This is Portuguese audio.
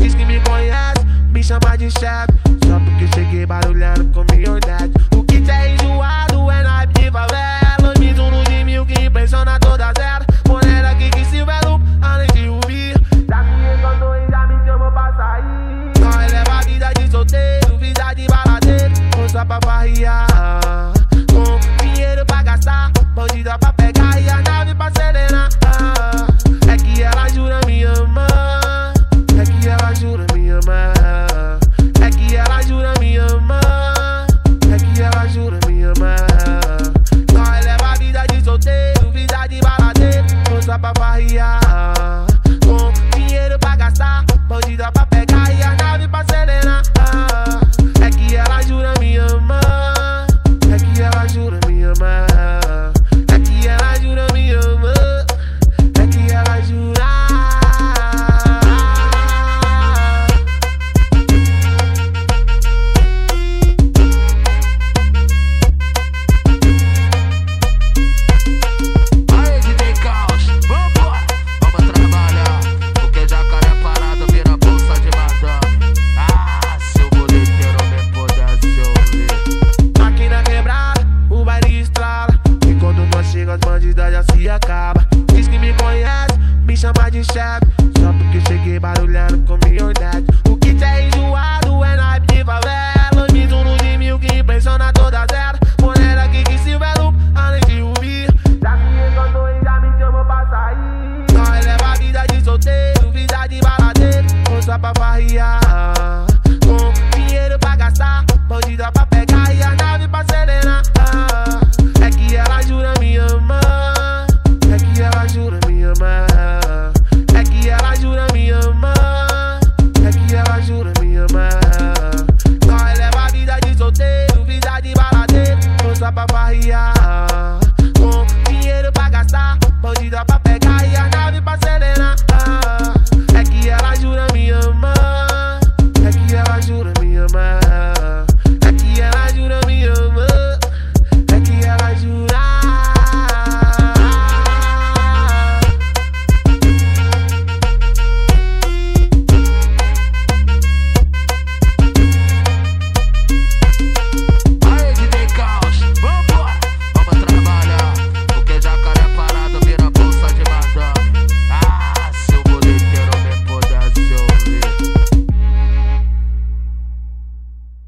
Diz que me conhece, me chama de chefe. Só porque cheguei barulhando com milionete. Com dinheiro pra gastar, bandida pra pegar e a nave pra serenar. É que ela jura me amar. É que ela jura me amar. É que ela jura me amar. É que ela jura me amar. Não eleva a vida de solteiro, vida de baladeiro. Só pra farriar. Chega, as bandidas já se acaba. Diz que me conhece, me chama de chefe. Só porque cheguei barulhando com milionete. O kit é enjoado, é naipe de favela. Me no de mil que impressiona toda zero. Moneda aqui que se velo, além de ouvir. Já me encantou e já me chamou pra sair. Não eleva a vida de solteiro, vida de baladeiro. Ou só pra farriar. Ou só